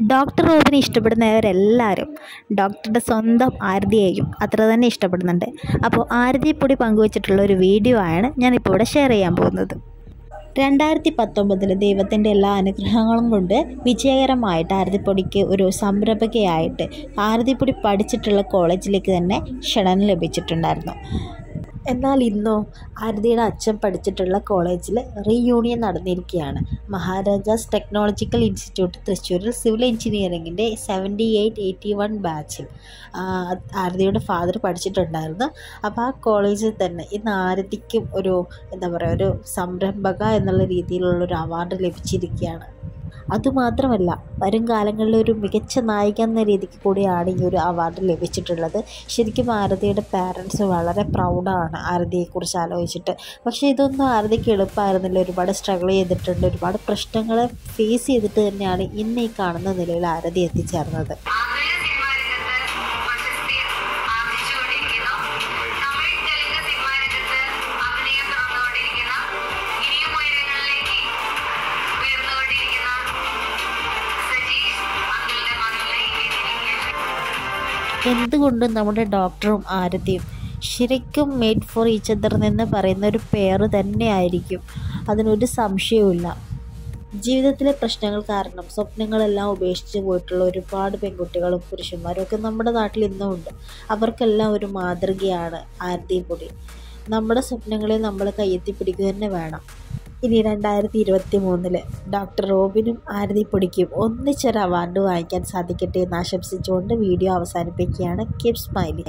Doctor റോബിനെ ഇഷ്ടപ്പെടുന്നവരെല്ലാവരും ഡോക്ടറുടെ സ്വന്തം ആരതിയെയും അത്ര തന്നെ ഇഷ്ടപ്പെടുന്നുണ്ട്. അപ്പോൾ ആരതിപ്പൊടി പങ്കുവച്ചിട്ടുള്ള ഒരു വീഡിയോ ആണ് ഞാനിപ്പോൾ ഇവിടെ ഷെയർ ചെയ്യാൻ പോകുന്നത്. രണ്ടായിരത്തി പത്തൊമ്പതിൽ ദൈവത്തിന്റെ എല്ലാ അനുഗ്രഹങ്ങളും കൊണ്ട് വിജയകരമായിട്ട് ആരതിപ്പൊടിക്ക് ഒരു സംരംഭകയായിട്ട് ആരതിപ്പൊടി പഠിച്ചിട്ടുള്ള കോളേജിലേക്ക് തന്നെ ക്ഷണം ലഭിച്ചിട്ടുണ്ടായിരുന്നു. എന്നാൽ ഇന്നോ ആരതിയുടെ അച്ഛൻ പഠിച്ചിട്ടുള്ള കോളേജിൽ റീയൂണിയൻ നടന്നിരിക്കുകയാണ്. മഹാരാജാസ് ടെക്നോളജിക്കൽ ഇൻസ്റ്റിറ്റ്യൂട്ട് തൃശ്ശൂരിൽ സിവിൽ എഞ്ചിനീയറിങ്ങിന്റെ സെവന്റി എയ്റ്റ് എയ്റ്റി വൺ ബാച്ചിൽ ആരതിയുടെ ഫാദർ പഠിച്ചിട്ടുണ്ടായിരുന്നു. അപ്പോൾ ആ കോളേജിൽ തന്നെ ഇന്ന് ആരതിക്കും ഒരു എന്താ പറയുക ഒരു സംരംഭക എന്നുള്ള രീതിയിലുള്ളൊരു അവാർഡ് ലഭിച്ചിരിക്കുകയാണ്. അതുമാത്രമല്ല വരും കാലങ്ങളിൽ ഒരു മികച്ച നായിക എന്ന രീതിക്ക് കൂടിയാണ് ഈ ഒരു അവാർഡ് ലഭിച്ചിട്ടുള്ളത്. ശരിക്കും ആരതിയുടെ പാരൻസ് വളരെ പ്രൗഡാണ് ആരതിയെക്കുറിച്ച് ആലോചിച്ചിട്ട്. പക്ഷേ ഇതൊന്നും ആരതിക്ക് എളുപ്പമായിരുന്നില്ല. ഒരുപാട് സ്ട്രഗിൾ ചെയ്തിട്ടുണ്ട്. ഒരുപാട് പ്രശ്നങ്ങളെ ഫേസ് ചെയ്തിട്ട് തന്നെയാണ് ഇന്ന് ഈ കാണുന്ന നിലയിൽ ആരതി എത്തിച്ചേർന്നത്. എന്തുകൊണ്ടും നമ്മുടെ ഡോക്ടറും ആരതിയും ശരിക്കും മെയ്ഡ് ഫോർ ഈച്ച് അതർ എന്ന് പറയുന്ന ഒരു പേര് തന്നെയായിരിക്കും. അതിനൊരു സംശയവുമില്ല. ജീവിതത്തിലെ പ്രശ്നങ്ങൾ കാരണം സ്വപ്നങ്ങളെല്ലാം ഉപേക്ഷിച്ച് പോയിട്ടുള്ള ഒരുപാട് പെൺകുട്ടികളും പുരുഷന്മാരും ഒക്കെ നമ്മുടെ നാട്ടിൽ ഇന്നും ഉണ്ട്. അവർക്കെല്ലാം ഒരു മാതൃകയാണ് ആരതി പൊടി നമ്മുടെ സ്വപ്നങ്ങളെ നമ്മൾ കയ്യെത്തി പിടിക്കുക തന്നെ വേണം. ഇനി രണ്ടായിരത്തി ഇരുപത്തി മൂന്നിൽ ഡോക്ടർ റോബിനും ആരതി പൊടിക്കും ഒന്നിച്ചൊരു അവാർഡ് വാങ്ങിക്കാൻ സാധിക്കട്ടെ എന്ന് ആശംസിച്ചുകൊണ്ട് വീഡിയോ അവസാനിപ്പിക്കുകയാണ്. Keep smiley